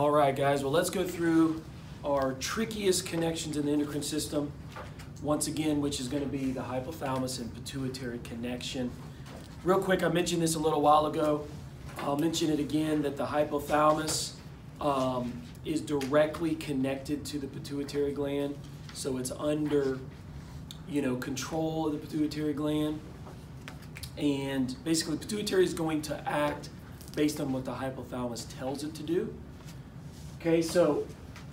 All right, guys, well, let's go through our trickiest connections in the endocrine system. Once again, which is going to be the hypothalamus and pituitary connection. Real quick, I mentioned this a little while ago. I'll mention it again that the hypothalamus um, is directly connected to the pituitary gland. So it's under, you know, control of the pituitary gland. And basically, pituitary is going to act based on what the hypothalamus tells it to do. Okay, so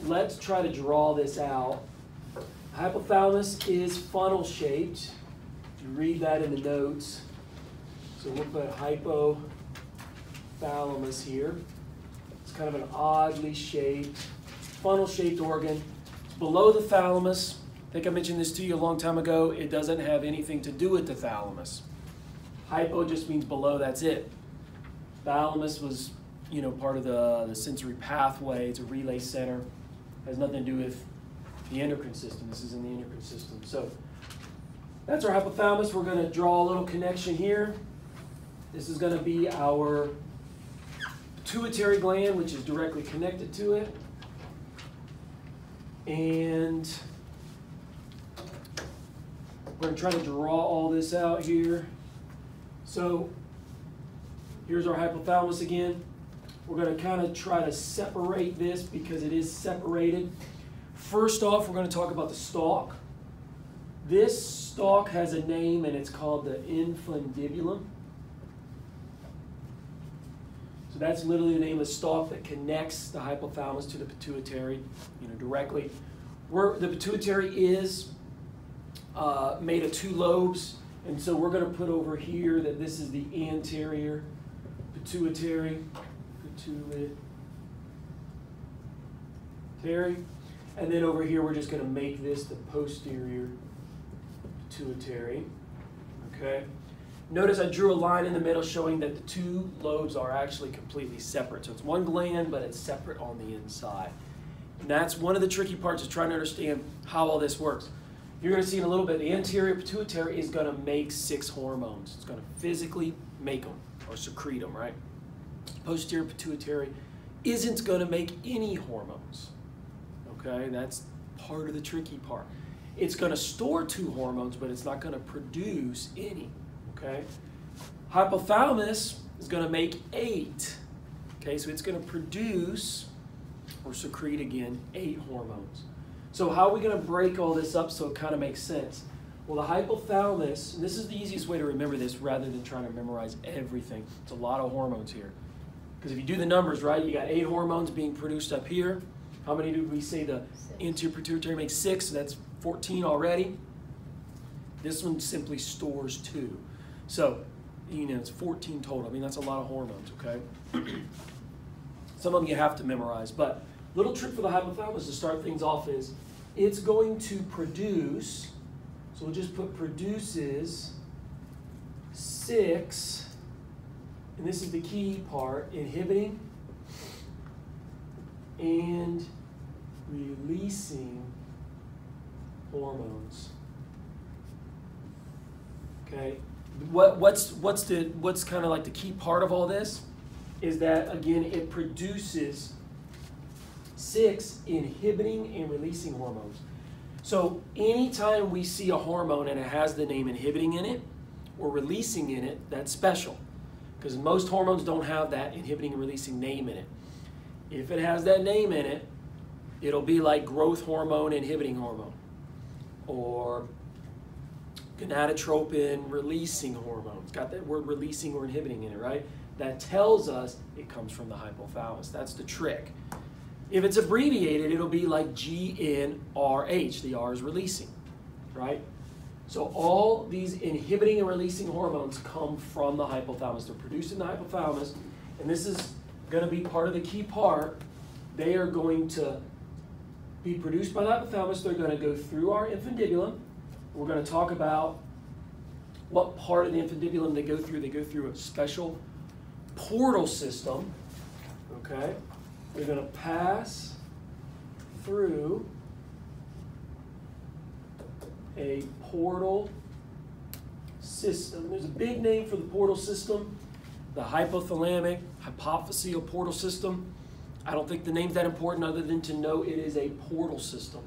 let's try to draw this out. Hypothalamus is funnel shaped. You read that in the notes. So we'll put hypothalamus here. It's kind of an oddly shaped, funnel shaped organ. Below the thalamus, I think I mentioned this to you a long time ago, it doesn't have anything to do with the thalamus. Hypo just means below, that's it. Thalamus was you know, part of the, the sensory pathway. It's a relay center. It Has nothing to do with the endocrine system. This is in the endocrine system. So that's our hypothalamus. We're going to draw a little connection here. This is going to be our pituitary gland, which is directly connected to it. And we're going to try to draw all this out here. So here's our hypothalamus again. We're going to kind of try to separate this because it is separated. First off, we're going to talk about the stalk. This stalk has a name and it's called the infundibulum. So that's literally the name of the stalk that connects the hypothalamus to the pituitary, you know, directly. Where the pituitary is uh, made of two lobes, and so we're going to put over here that this is the anterior pituitary pituitary. And then over here, we're just going to make this the posterior pituitary. Okay. Notice I drew a line in the middle showing that the two lobes are actually completely separate. So it's one gland, but it's separate on the inside. And that's one of the tricky parts is trying to understand how all this works. You're going to see in a little bit, the anterior pituitary is going to make six hormones. It's going to physically make them or secrete them, right? Posterior pituitary isn't going to make any hormones. Okay, that's part of the tricky part. It's going to store two hormones, but it's not going to produce any. Okay, hypothalamus is going to make eight. Okay, so it's going to produce or secrete again eight hormones. So how are we going to break all this up so it kind of makes sense? Well, the hypothalamus, and this is the easiest way to remember this rather than trying to memorize everything. It's a lot of hormones here. Because if you do the numbers right, you got eight hormones being produced up here. How many did we say the anterior pituitary makes? Six, so that's 14 already. This one simply stores two. So, you know, it's 14 total. I mean, that's a lot of hormones, okay? Some of them you have to memorize. But little trick for the hypothalamus to start things off is it's going to produce, so we'll just put produces six and this is the key part, inhibiting and releasing hormones. Okay? What, what's, what's, the, what's kind of like the key part of all this? Is that, again, it produces six inhibiting and releasing hormones. So anytime we see a hormone and it has the name inhibiting in it or releasing in it, that's special because most hormones don't have that inhibiting and releasing name in it. If it has that name in it, it'll be like growth hormone inhibiting hormone or gonadotropin releasing hormone. It's got that word releasing or inhibiting in it, right? That tells us it comes from the hypothalamus. That's the trick. If it's abbreviated, it'll be like GnRH. The R is releasing, right? So all these inhibiting and releasing hormones come from the hypothalamus. They're produced in the hypothalamus, and this is going to be part of the key part. They are going to be produced by the hypothalamus. They're going to go through our infundibulum. We're going to talk about what part of the infundibulum they go through. They go through a special portal system. Okay? They're going to pass through a portal system. There's a big name for the portal system, the hypothalamic hypophyseal portal system. I don't think the name's that important other than to know it is a portal system.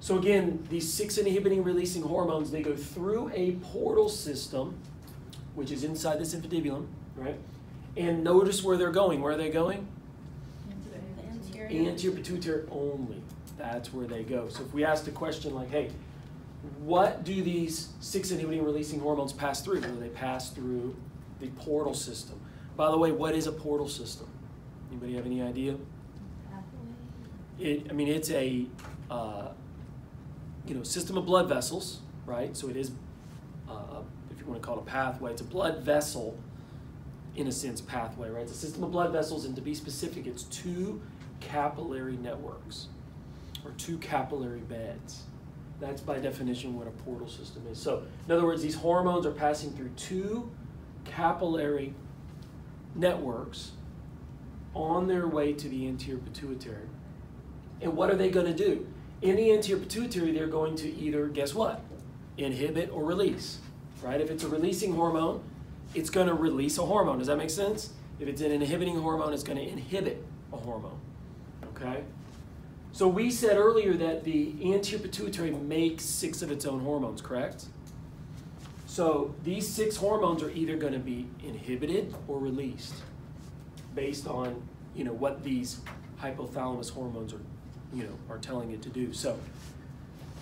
So again, these six inhibiting releasing hormones, they go through a portal system, which is inside this infundibulum, right? And notice where they're going. Where are they going? Anterior. Anterior pituitary only. That's where they go. So if we asked a question like, hey, what do these six inhibiting releasing hormones pass through? Well, they pass through the portal system. By the way, what is a portal system? Anybody have any idea? It, I mean, it's a, uh, you know, system of blood vessels, right? So it is, uh, if you want to call it a pathway, it's a blood vessel, in a sense, pathway, right? It's a system of blood vessels, and to be specific, it's two capillary networks or two capillary beds. That's by definition what a portal system is. So, in other words, these hormones are passing through two capillary networks on their way to the anterior pituitary. And what are they going to do? In the anterior pituitary, they're going to either, guess what? Inhibit or release, right? If it's a releasing hormone, it's going to release a hormone. Does that make sense? If it's an inhibiting hormone, it's going to inhibit a hormone, okay? So we said earlier that the anterior pituitary makes six of its own hormones, correct? So these six hormones are either going to be inhibited or released based on, you know, what these hypothalamus hormones are, you know, are telling it to do. So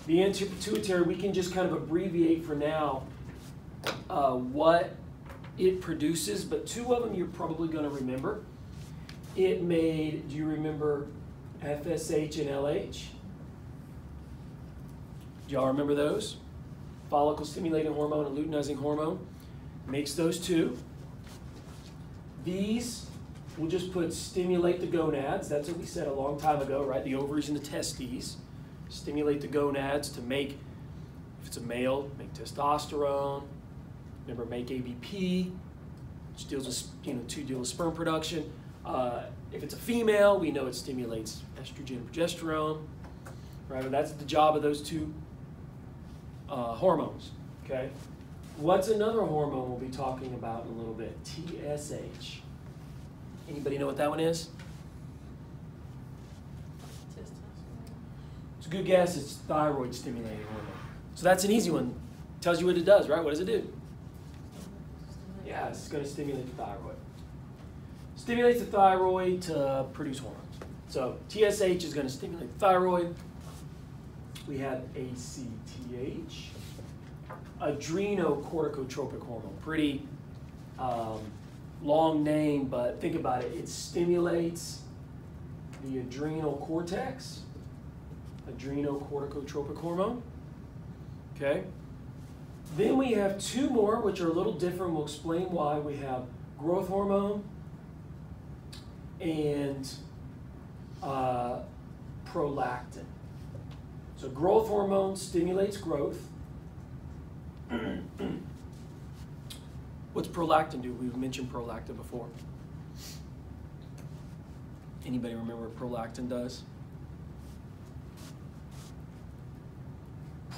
the anterior pituitary, we can just kind of abbreviate for now uh, what it produces, but two of them you're probably going to remember. It made, do you remember FSH and LH? Do y'all remember those? Follicle stimulating hormone and luteinizing hormone makes those two. These, we'll just put stimulate the gonads. That's what we said a long time ago, right? The ovaries and the testes. Stimulate the gonads to make, if it's a male, make testosterone. Remember, make ABP, which deals with, you know, two deal with sperm production. Uh, if it's a female, we know it stimulates estrogen and progesterone, right? That's the job of those two uh, hormones, okay? What's another hormone we'll be talking about in a little bit? TSH. Anybody know what that one is? It's a good guess. It's thyroid stimulating hormone. So that's an easy one. Tells you what it does, right? What does it do? Yeah, it's going to stimulate the thyroid. Stimulates the thyroid to produce hormones. So TSH is going to stimulate thyroid. We have ACTH, adrenocorticotropic hormone. Pretty um, long name, but think about it. It stimulates the adrenal cortex, adrenocorticotropic hormone. Okay. Then we have two more, which are a little different. We'll explain why. We have growth hormone and uh, prolactin. So growth hormone stimulates growth. What's prolactin do? We've mentioned prolactin before. Anybody remember what prolactin does?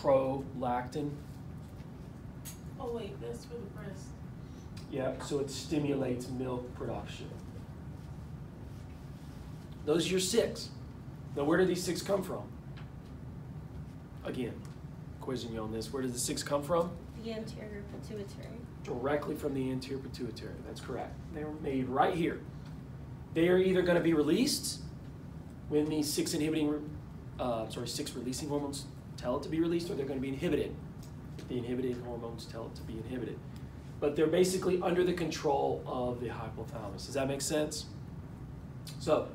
Prolactin. Oh wait, that's for the breast. Yep, so it stimulates milk production. Those are your six. Now, where do these six come from? Again, quizzing you on this. Where does the six come from? The anterior pituitary. Directly from the anterior pituitary. That's correct. They were made right here. They are either going to be released when these six inhibiting, uh, sorry, six releasing hormones tell it to be released, or they're going to be inhibited. The inhibiting hormones tell it to be inhibited. But they're basically under the control of the hypothalamus. Does that make sense? So,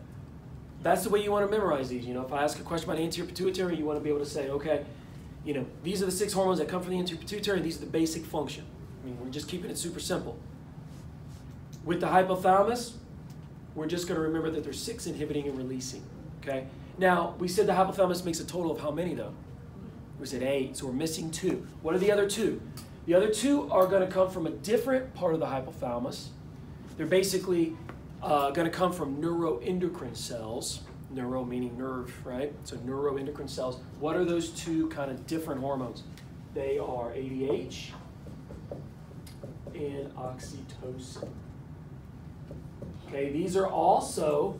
that's the way you want to memorize these. You know, if I ask a question about the anterior pituitary, you want to be able to say, okay, you know, these are the six hormones that come from the anterior pituitary. And these are the basic function. I mean, we're just keeping it super simple. With the hypothalamus, we're just going to remember that there's six inhibiting and releasing. Okay. Now we said the hypothalamus makes a total of how many though? We said eight, so we're missing two. What are the other two? The other two are going to come from a different part of the hypothalamus. They're basically uh, going to come from neuroendocrine cells. Neuro meaning nerve, right? So neuroendocrine cells. What are those two kind of different hormones? They are ADH and oxytocin. Okay, these are also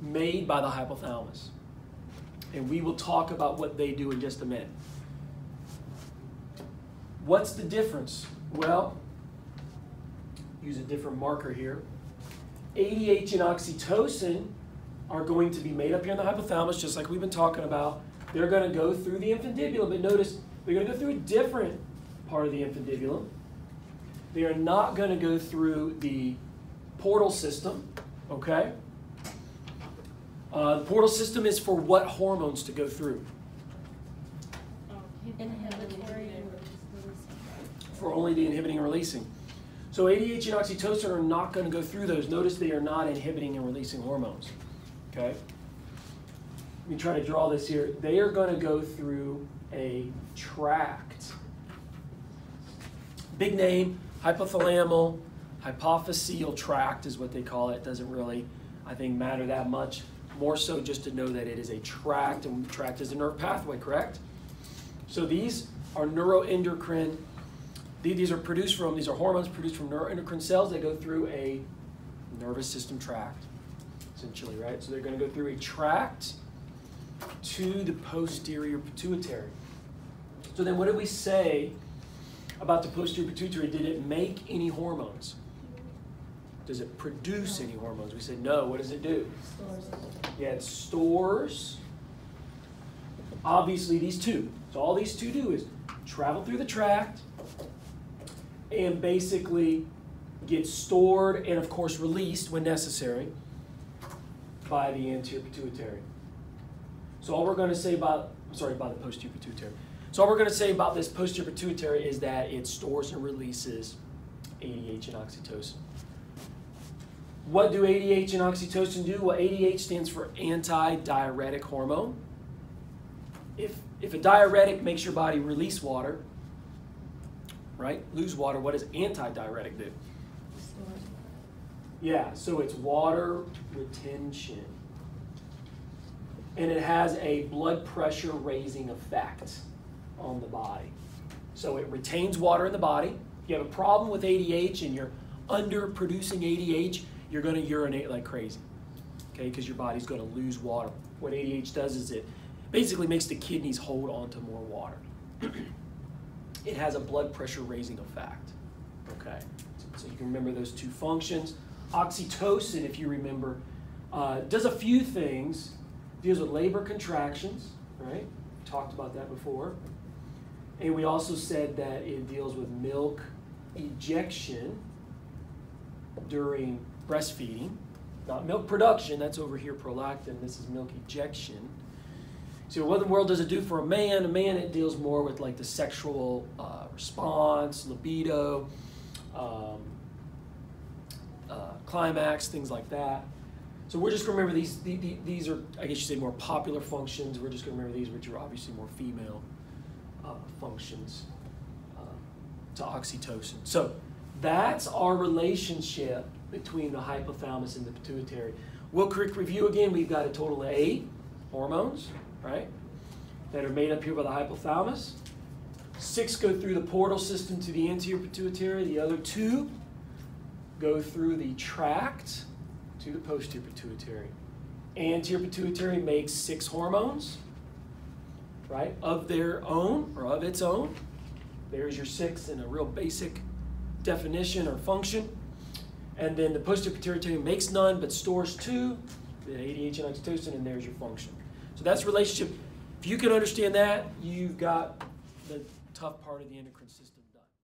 made by the hypothalamus. And we will talk about what they do in just a minute. What's the difference? Well, use a different marker here. ADH and oxytocin are going to be made up here in the hypothalamus, just like we've been talking about. They're going to go through the infundibulum, but notice they're going to go through a different part of the infundibulum. They are not going to go through the portal system, okay? Uh, the portal system is for what hormones to go through? Inhibitory and For only the inhibiting and releasing. So ADH and oxytocin are not going to go through those. Notice they are not inhibiting and releasing hormones. Okay? Let me try to draw this here. They are going to go through a tract. Big name, hypothalamal, hypophyseal tract is what they call it. Doesn't really, I think, matter that much. More so just to know that it is a tract, and tract is a nerve pathway, correct? So these are neuroendocrine. The- These are produced from, these are hormones produced from neuroendocrine cells They go through a nervous system tract, essentially, right? So they're going to go through a tract to the posterior pituitary. So then what did we say about the posterior pituitary? Did it make any hormones? Does it produce any hormones? We said no. What does it do? Yeah, it stores. Obviously, these two. So all these two do is travel through the tract and basically get stored and, of course, released when necessary by the anterior pituitary. So all we're going to say about, I'm sorry, by the posterior pituitary. So all we're going to say about this posterior pituitary is that it stores and releases ADH and oxytocin. What do ADH and oxytocin do? Well, ADH stands for anti-diuretic hormone. If, if a diuretic makes your body release water, right, lose water, what does anti-diuretic do? Yeah, so it's water retention. And it has a blood pressure raising effect on the body. So it retains water in the body. If you have a problem with ADH and you're under producing ADH, you're going to urinate like crazy. Okay, because your body's going to lose water. What ADH does is it basically makes the kidneys hold on to more water. It has a blood pressure raising effect. Okay, so you can remember those two functions. Oxytocin, if you remember, uh, does a few things. Deals with labor contractions, right? We talked about that before. And we also said that it deals with milk ejection during breastfeeding. Not milk production, that's over here prolactin. This is milk ejection. So, what in the world does it do for a man? A man, it deals more with like the sexual uh, response, libido, um, uh, climax, things like that. So we're just going to remember these, the- the- these are, I guess you say, more popular functions. We're just going to remember these, which are obviously more female uh, functions uh, to oxytocin. So that's our relationship between the hypothalamus and the pituitary. We'll quick review again. We've got a total of eight hormones, right, that are made up here by the hypothalamus. Six go through the portal system to the anterior pituitary. The other two go through the tract to the posterior pituitary. Anterior pituitary makes six hormones, right, of their own or of its own. There's your six in a real basic definition or function. And then the posterior pituitary makes none but stores two, the ADH and oxytocin, and there's your function. So that's relationship. If you can understand that, you've got the tough part of the endocrine system.